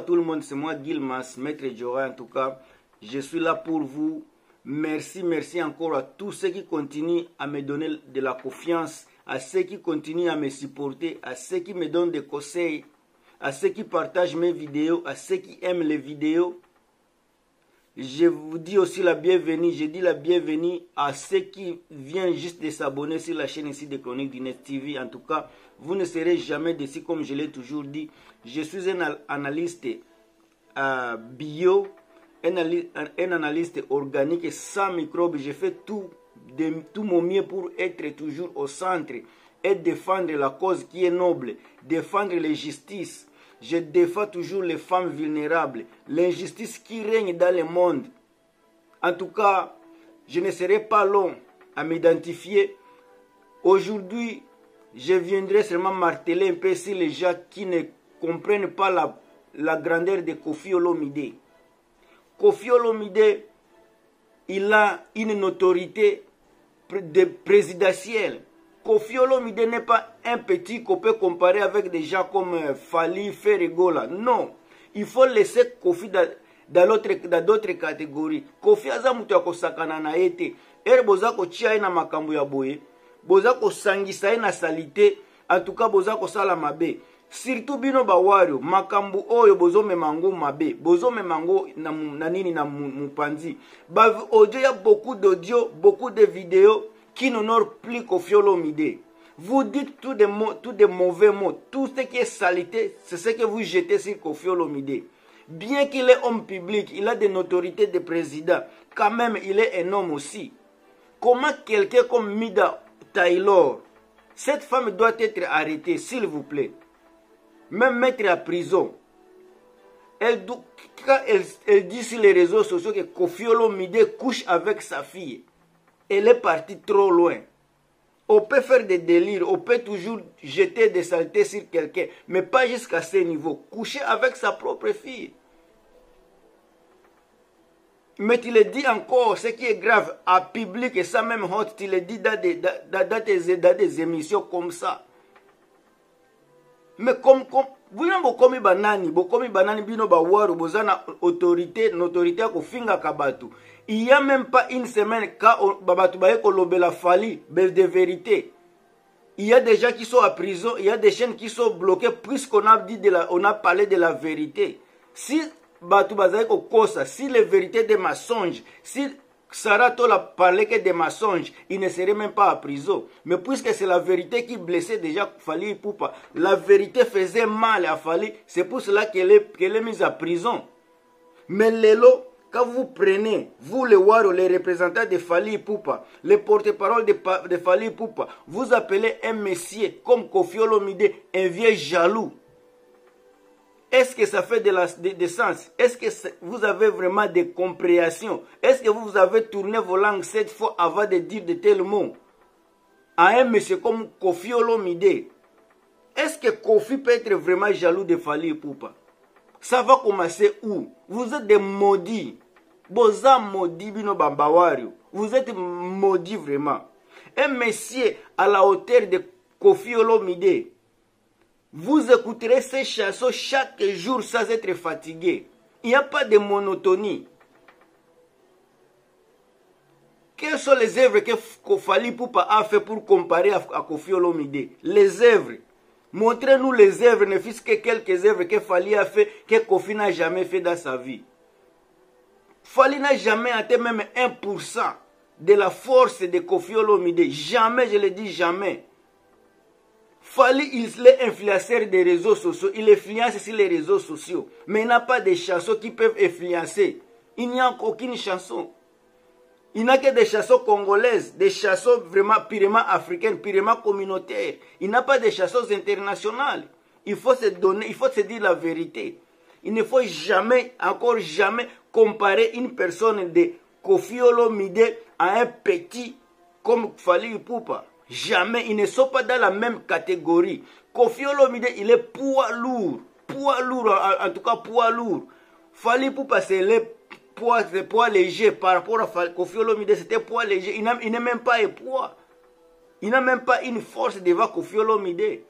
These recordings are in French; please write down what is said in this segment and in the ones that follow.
À tout le monde, c'est moi Gilmas, Maître Djora en tout cas. Je suis là pour vous. Merci, merci encore à tous ceux qui continuent à me donner de la confiance, à ceux qui continuent à me supporter, à ceux qui me donnent des conseils, à ceux qui partagent mes vidéos, à ceux qui aiment les vidéos. Je vous dis aussi la bienvenue, je dis la bienvenue à ceux qui viennent juste de s'abonner sur la chaîne ici de Chroniques du Net TV. En tout cas, vous ne serez jamais déçus comme je l'ai toujours dit. Je suis un analyste euh, bio, un, un, analyste organique sans microbes. Je fais tout, de, tout mon mieux pour être toujours au centre et défendre la cause qui est noble, défendre les justices, je défends toujours les femmes vulnérables, l'injustice qui règne dans le monde. En tout cas, je ne serai pas long à m'identifier. Aujourd'hui, je viendrai seulement marteler un peu sur les gens qui ne comprennent pas la, la grandeur de Kofi Olomide. Kofi Olomide, il a une autorité présidentielle Kofi Olomide n'est pas un petit qu'on peut comparer avec des gens comme euh, Fali, Ferregola. Non. Il faut laisser Kofi dans, dans d'autres catégories. Kofi aza mutu ya kosakana na ye te. ere boza kotia ye na makambo ya boye boza kosangisa ye na salite en tout cas boza kosala mabe surtout bino bawario makambo oyo bozomema yango mabe bozomema yango na, na nini na mopanzi baaudio ya beaucoup d'audio beaucoup de vidéos qui n'honore plus Kofi Olomide. Vous dites tous des, mauvais mots. Tout ce qui est salité, c'est ce que vous jetez sur Kofi Olomide. Bien qu'il est homme public, il a des notoriétés de président. Quand même, il est un homme aussi. Comment quelqu'un comme Mida Taylor, cette femme doit être arrêtée, s'il vous plaît? Même mettre à prison. Elle, elle, dit sur les réseaux sociaux que Kofi Olomide couche avec sa fille, elle est partie trop loin. On peut faire des délires, on peut toujours jeter des saletés sur quelqu'un, mais pas jusqu'à ce niveau. Coucher avec sa propre fille. Mais tu le dis encore, ce qui est grave, à public et ça même honte, tu le dis dans des, dans, dans des émissions comme ça. Mais comme, comme bino bokomi banani bokomi banani bino bawaru boza na autorité autorité il y a même pas une semaine bato baye fali de vérité. Il y a des gens qui sont à prison il y a des chaînes qui sont bloquées puisqu'on a dit de la, on a parlé de la vérité. Si bato si les vérités des mensonges si Sarah Tola parlait que des mensonges, il ne serait même pas à prison. Mais puisque c'est la vérité qui blessait déjà Fali Poupa, la vérité faisait mal à Fali, c'est pour cela qu'elle est, mise à prison. Mais Lelo, quand vous prenez, vous les Waro, les représentants de Fali Poupa, les porte-parole de, de Fali Poupa, vous appelez un messier comme Kofi Olomide, un vieux jaloux. Est-ce que ça fait de, la, de, sens? Est-ce que vous avez vraiment des compréhensions? Est-ce que vous avez tourné vos langues cette fois avant de dire de tels mots À un monsieur comme Kofi Olomide, est-ce que Kofi peut être vraiment jaloux de Fali Poupa? Ça va commencer où? Vous êtes des maudits. Boza. Vous êtes maudits vraiment. Un monsieur à la hauteur de Kofi Olomide, vous écouterez ces chansons chaque jour sans être fatigué. Il n'y a pas de monotonie. Quelles sont les œuvres que Kofali Poupa a fait pour comparer à, Kofi Olomide? Les œuvres. Montrez-nous les œuvres, ne fût-ce que quelques œuvres que Fali a fait, que Kofi n'a jamais fait dans sa vie. Fali n'a jamais atteint même 1% de la force de Kofi Olomide. Jamais, je le dis jamais. Fali, il est influenceur des réseaux sociaux. Il influence sur les réseaux sociaux. Mais il n'a pas de chansons qui peuvent influencer. Il n'y a aucune chanson. Il n'a que des chansons congolaises, des chansons vraiment purement africaines, purement communautaires. Il n'a pas de chansons internationales. Il faut se donner, il faut se dire la vérité. Il ne faut jamais, encore jamais, comparer une personne de Kofi Olomide à un petit comme Fali Poupa. Jamais. Ils ne sont pas dans la même catégorie. Kofi Olomide, il est poids lourd. Poids lourd, en, tout cas poids lourd. Fali Poupa, c'est le poids, le poids léger par rapport à Kofi Olomide, c'était poids léger. Il n'est même pas un poids. Il n'a même pas une force devant Kofi Olomide.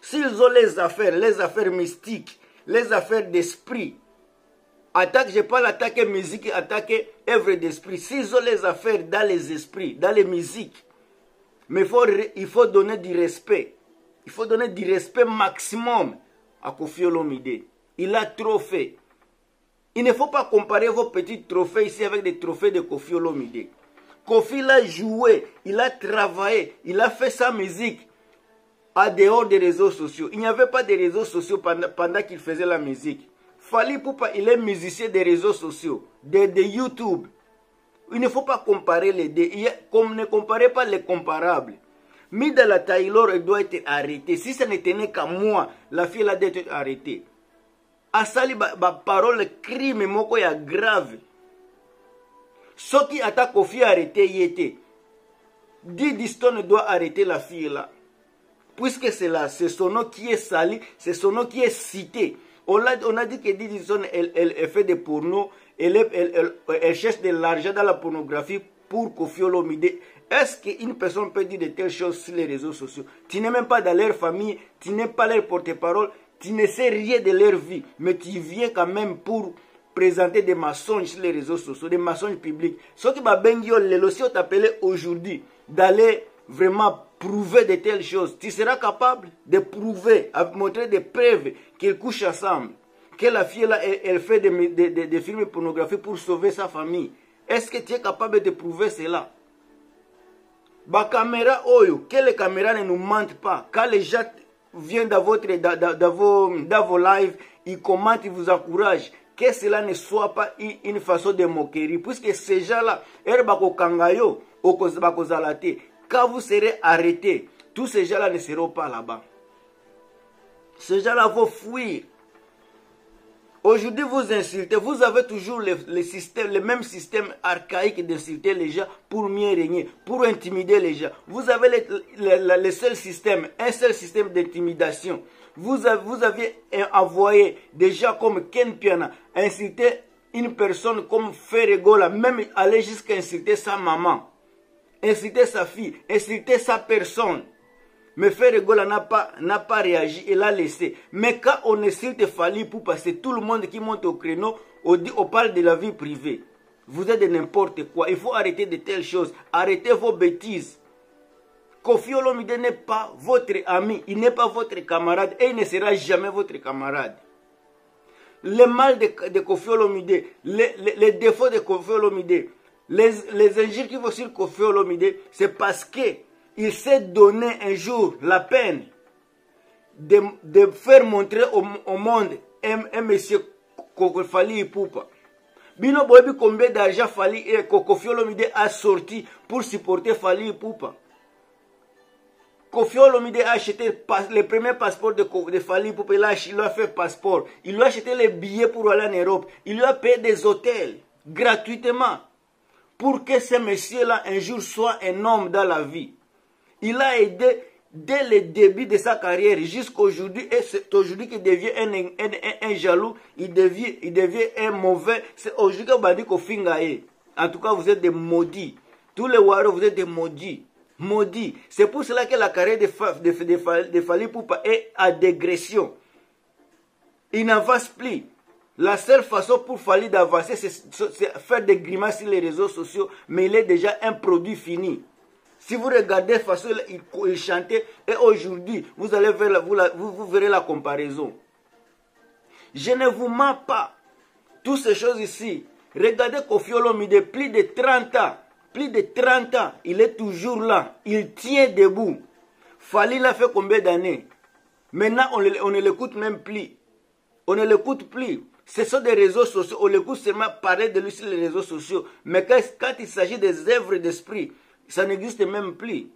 S'ils ont les affaires, les affaires mystiques, les affaires d'esprit, attaque, je parle attaque musique, attaque œuvre d'esprit. Ont les affaires dans les esprits, dans les musiques, mais il faut donner du respect. Il faut donner du respect maximum à Kofi Olomide. Il a trop fait. Il ne faut pas comparer vos petits trophées ici avec des trophées de Kofi Olomide. Kofi l'a joué, il a travaillé, il a fait sa musique à dehors des réseaux sociaux. Il n'y avait pas de réseaux sociaux pendant, pendant qu'il faisait la musique. Fali Poupa, il est musicien des réseaux sociaux, de, de YouTube. Il ne faut pas comparer les deux. Comme ne comparez pas les comparables. Midala Taylor doit être arrêtée. Si ce n'était qu'à moi, la fille a doit être arrêtée. Asali ba, ba parole crime moko ya grave. Soki ata Kofi arrêté yete. Didi Stone doit arrêter la fille là. Puisque c'est là, c'est son nom qui est sali, c'est son nom qui est cité. On a, dit que Didi Stone, elle, fait des pornos, elle, cherche de l'argent dans la pornographie pour Kofi Olomide. Est-ce qu'une personne peut dire de telles choses sur les réseaux sociaux? Tu n'es même pas dans leur famille, tu n'es pas leur porte-parole, tu ne sais rien de leur vie, mais tu viens quand même pour présenter des mensonges sur les réseaux sociaux, des mensonges publics. Ce qui m'a bien dit, le si on t'appelait aujourd'hui d'aller vraiment prouver de telles choses, tu seras capable de prouver, de montrer des preuves qu'ils couchent ensemble, que la fille là, elle, fait des, films pornographiques pour sauver sa famille. Est-ce que tu es capable de prouver cela? Caméra oyo que les caméras ne nous mentent pas. Quand les gens viennent dans, votre, dans, vos, dans vos lives ils commentent ils vous encouragent. Que cela ne soit pas une façon de moquerie. Puisque ces gens-là yo bakozala te quand vous serez arrêté tous ces gens-là ne seront pas là-bas ces gens-là vont fuir Aujourd'hui, vous insultez, vous avez toujours le, système, le même système archaïque d'insulter les gens pour mieux régner, pour intimider les gens. Vous avez le seul système, un seul système d'intimidation. Vous, avez, vous aviez envoyé des gens comme Ken Piana insulter une personne comme Ferregola, même aller jusqu'à insulter sa maman, insulter sa fille, insulter sa personne. Mais Ferregola n'a pas, pas réagi, il a laissé. Mais quand on insulte Fali pour passer tout le monde qui monte au créneau, on, dit, on parle de la vie privée. Vous êtes n'importe quoi. Il faut arrêter de telles choses. Arrêtez vos bêtises. Kofi Olomide n'est pas votre ami, il n'est pas votre camarade et il ne sera jamais votre camarade. Le mal de, de Kofi les, défauts de Kofi Olomide, les, les injures qui vont sur Kofi Olomide, c'est parce que il s'est donné un jour la peine de, faire montrer au, monde un, monsieur Fali Ipupa. Bino boyebi combien d'argent Fali et Olomide a sorti pour supporter Fali Olomide a acheté le premier passeport de, de. Il a, il a fait passeport. Il lui a acheté les billets pour aller en Europe. Il lui a payé des hôtels gratuitement pour que ce monsieur-là un jour soit un homme dans la vie. Il a aidé dès le début de sa carrière jusqu'à aujourd'hui et c'est aujourd'hui qu'il devient un, un, jaloux, il devient, un mauvais. C'est aujourd'hui que vous dit qu'au En tout cas, vous êtes des maudits. Tous les warriors, vous êtes des maudits. Maudits. C'est pour cela que la carrière de, de, de Fali Poupa est à dégression. Il n'avance plus. La seule façon pour Fali d'avancer, c'est faire des grimaces sur les réseaux sociaux, mais il est déjà un produit fini. Si vous regardez façon il, il chantait, et aujourd'hui, vous, verrez la comparaison. Je ne vous mens pas. Toutes ces choses ici. Regardez Kofi Olomide, plus de 30 ans. Plus de 30 ans, il est toujours là. Il tient debout. Fali l'a fait combien d'années? Maintenant, on ne l'écoute même plus. On ne l'écoute plus. Ce sont des réseaux sociaux. On l'écoute seulement parler de lui sur les réseaux sociaux. Mais quand, il s'agit des œuvres d'esprit, ça n'existe même plus.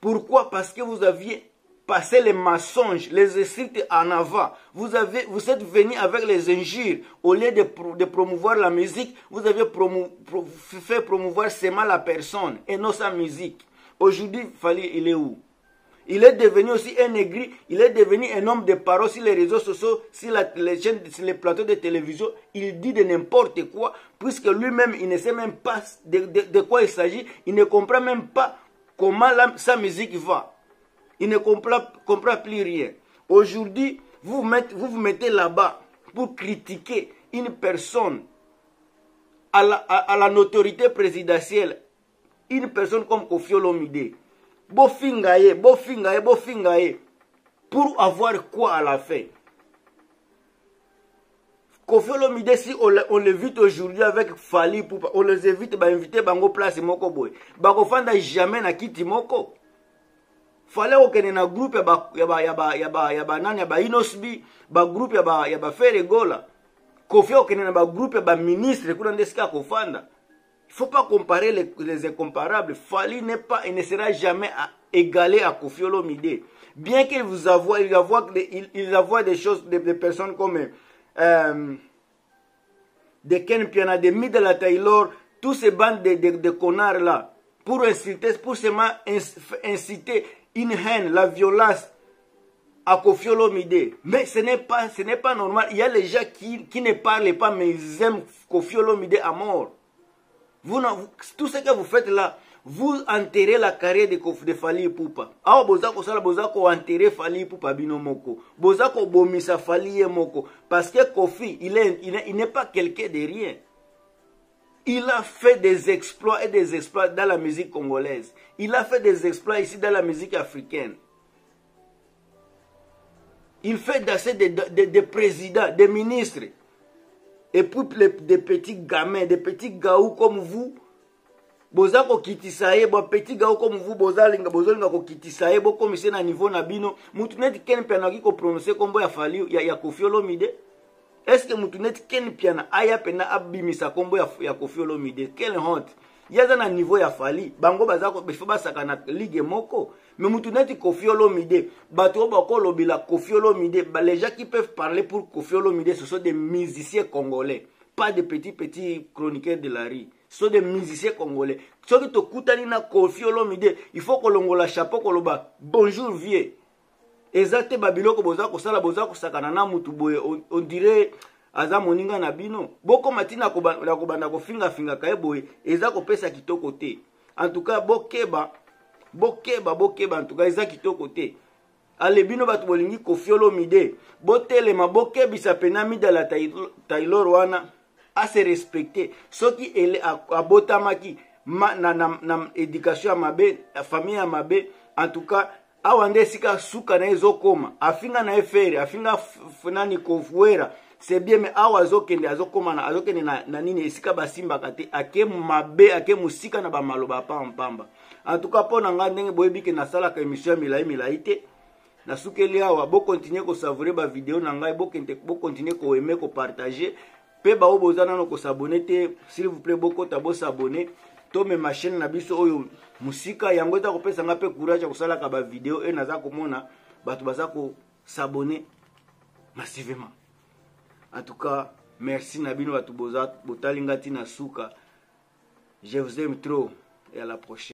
Pourquoi? Parce que vous aviez passé les mensonges, les insultes en avant. Vous, avez, vous êtes venu avec les injures. Au lieu de, promouvoir la musique, vous avez fait promouvoir seulement la personne et non sa musique. Aujourd'hui, Fali, il est où? Il est devenu aussi un aigri, il est devenu un homme de parole sur les réseaux sociaux, sur les chaînes, sur les plateaux de télévision. Il dit de n'importe quoi, puisque lui-même, il ne sait même pas de, quoi il s'agit. Il ne comprend même pas comment sa musique va. il ne comprend, plus rien aujourd'hui vous, vous mettez là-bas pour critiquer une personne à la, à, notoriété présidentielle une personne comme Kofi Olomide bofinga ye bofinga ye bofinga ye. Pour avoir quoi à la fin? Kofi Olomide si on, on l'évite aujourd'hui avec Fali Poupa on les évite ba inviter bango place moko boy. Bakofanda jamais na kiti moko. Fale okende na groupe ya ba ya ba ya ba ya ba ya ba ya ba Inosbi ba groupe ya ba ya ba Feregola. Kofi okende na ba groupe ya ba ministre kuna ndesika kofanda il faut pas comparer les, les incomparables. Fali n'est pas et ne sera jamais égalé à Kofi Olomide. Bien qu'il vous avoue, des choses, des, personnes comme euh, des Ken Piana, des Midela Taylor, tous ces bandes de, de, de connards là, pour inciter, pour seulement inciter une haine, la violence à Kofi Olomide. Mais ce n'est pas, ce n'est pas normal. Il y a les gens qui, qui ne parlent pas, mais ils aiment Kofi Olomide à mort. Tout ce que vous faites là, vous enterrez la carrière de, de Fali Poupa. Awa boza ko sala boza Fali Poupa bino moko. Boza ko bomisa Fali moko parce que Kofi, il est il n'est est pas quelqu'un de rien. Il a fait des exploits et des exploits dans la musique congolaise. Il a fait des exploits ici dans la musique africaine. Il fait d'assez des de, de, de présidents, des ministres. Et puis les, des petits gamins, des petits gaou comme vous, boza kokitisa ye ba petit gaou comme vous bozalinga bozolinga kokitisa ye bokomisa na niveau na bino. Mutu neti ken mpe anaki koprononce kombo ya fali ya, ya kofi olomide? Est ce que mutu neti ken mpe na aya mpena abimisa kombo ya, ya kofi olomide? Quelle honte ye aza na niveau ya fali. Bango baza befo basaka na ligue moko. Me mutu neti kofi olomide. Bato oyo bakolobela kofi olomide. Les gens qui peuvent parler pour kofi olomide ce sont des musiciens congolais. Pas de petits petits chroniqueurs de la rue. Ce sont des musiciens congolais. Soki tokutani na kofi olomide il faut kolongola chapeau koloba bonjour vieux. Eza te babiloko boza kosala boza kosakana na mutu boye. On dirait aza moninga na bino. Bokoma ntina na kobanda kofingafingaka ye boye eza kopesa kitoko te. Cas bokeba bokeba bokeba cas eza kitoko te. Ale bino bato bolingi kofi olomide botelema bokebisa pena midala taylor wana ase respecte. Soki ele abotamaki ma, na, na, na éducation ya mabe famille ya mabe cas awa nde esika suka na ye ezokoma. Afinga na ye fere afinga nani kofuera c'est bien mais awa azokende azokoma na azokende na, na nini? Esika basimbaka te. Ake mabe ake mosika na bamaloba apampamba en tout cas mpo na ngai ndenge boyebi ke nasalaka émission ya milai milai te. Nasukeli awa bokontinue kosavoure bavideo na ngai bokontinue koeme kopartage mpe bao boza nano kosabone te. S'il vous plaît bokota bosabone. Tomema chaîne na biso oyo. Mosika yango eza kopesa nga mpe courage ya kosalaka bavideo oyo naza komona bato baza kosabone massivement en tout cas merci na bino bato botali nga ntina suka. Je vous aime trop et à la prochaine